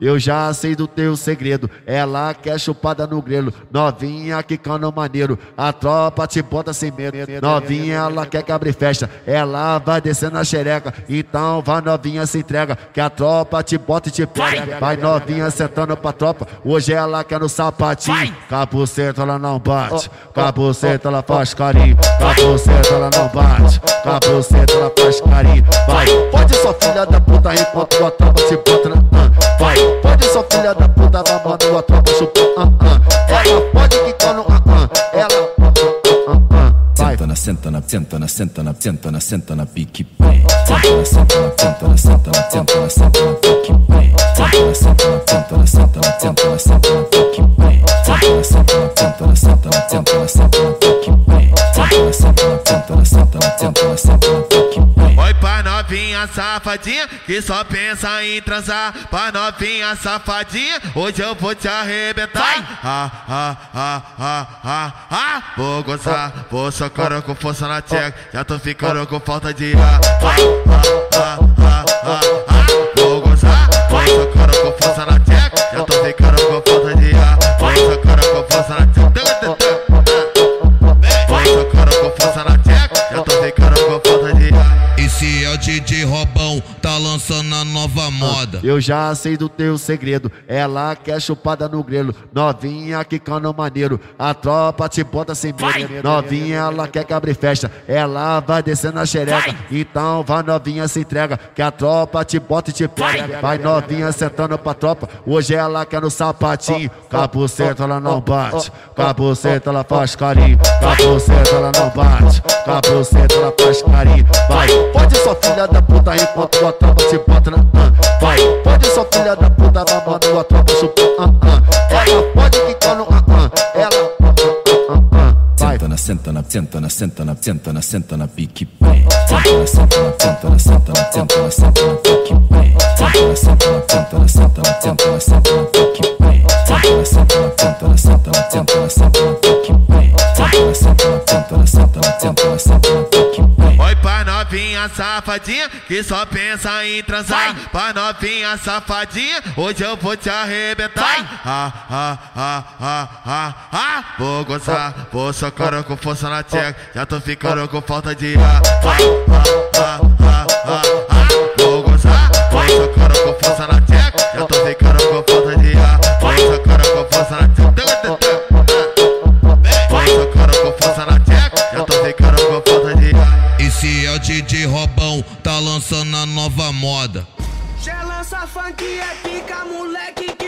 Eu já sei do teu segredo. Ela quer chupada no grelo. Novinha que cano maneiro. A tropa te bota sem medo. Novinha, ela quer que abre festa. Ela vai descendo a xereca. Então vai novinha, se entrega. Que a tropa te bota e te pega. Vai novinha sentando pra tropa. Hoje ela quer no sapatinho. Capuceta ela não bate. Capuceta ela faz carinho. Capuceta ela não bate. Capuceta ela faz carinho. Vai, pode sua filha da puta enquanto a tropa te bota filha da puta, vai mandando a tropa chupar. Ah, ah. Ela pode quicar no ah, ah. Ela. Senta na, senta na, senta na, senta na, senta na, senta na pique. Senta na, senta na, senta na, senta na, senta na, senta na novinha safadinha que só pensa em transar. Pra novinha safadinha, hoje eu vou te arrebentar. Ah, ah, ah, ah, ah, ah. Vou gozar, vou socar com força na tcheca. Já tô ficando com falta de ar. Ah, ah, ah, ah, ah, tá lançando a nova moda. Eu já sei do teu segredo. Ela quer chupada no grelo. Novinha que cano maneiro. A tropa te bota sem medo. Novinha, ela quer que abre festa. Ela vai descendo a xereca. Então vai novinha, se entrega. Que a tropa te bota e te pega. Vai novinha sentando pra tropa. Hoje ela quer no sapatinho. Capuceta ela não bate. Capuceta ela faz carinho. Capuceta ela não bate. Capuceta ela faz carinho. Vai, pode sua filha da puta enquanto a tropa te bota na. ah. Vai, pode sua filha da puta, vai mandando a tropa chupar. ah, ah. Ela pode quicar no. ah, ah. Ela. ah, ah, ah, ah. Vai, Senta na, senta na, senta na, senta na, senta na, senta na pique bem. Senta na, senta na, senta na, senta na, senta na, senta na pique bem. Senta na, senta na, senta na, senta na, senta na, senta na pique bem. Senta na, senta na, senta na, senta na, senta na, senta na pique bem. Senta na, senta na, senta na, senta na, senta na, senta na pique bem. Novinha safadinha que só pensa em transar. Pra novinha safadinha, hoje eu vou te arrebentar. Ah, ah, ah, ah, ah, ah. Vou gozar, vou socar com força na tcheca. Já tô ficando com falta de ar. Ah, ah, ah, ah, ah, ah. É o DJ Robão, tá lançando a nova moda. Já lança funk é pica, moleque